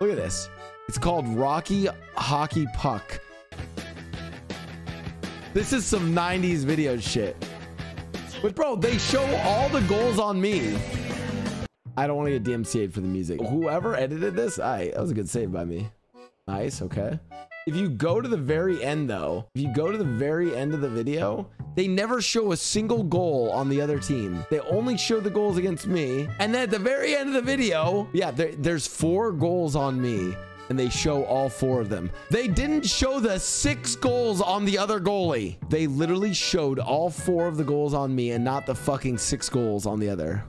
Look at this. It's called Rocky Hockey Puck. This is some 90s video shit. But bro, they show all the goals on me. I don't want to get DMCA'd for the music. Whoever edited this, I that was a good save by me. Nice, okay. If you go to the very end though, if you go to the very end of the video, they never show a single goal on the other team. They only show the goals against me. And then at the very end of the video, yeah, there, there's four goals on me and they show all four of them. They didn't show the six goals on the other goalie. They literally showed all four of the goals on me and not the fucking six goals on the other.